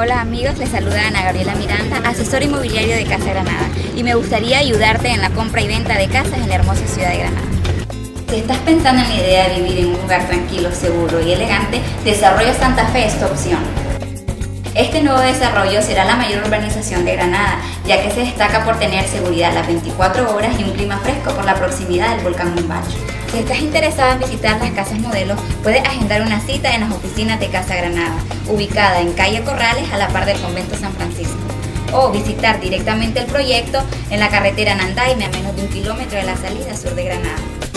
Hola amigos, les saluda Ana Gabriela Miranda, asesor inmobiliario de Casa Granada y me gustaría ayudarte en la compra y venta de casas en la hermosa ciudad de Granada. Si estás pensando en la idea de vivir en un lugar tranquilo, seguro y elegante, Desarrollo Santa Fe es tu opción. Este nuevo desarrollo será la mayor urbanización de Granada, ya que se destaca por tener seguridad las 24 horas y un clima fresco por la proximidad del volcán Mombacho. Si estás interesada en visitar las casas modelo, puedes agendar una cita en las oficinas de Casa Granada, ubicada en calle Corrales a la par del convento San Francisco. O visitar directamente el proyecto en la carretera Nandaime a menos de un kilómetro de la salida sur de Granada.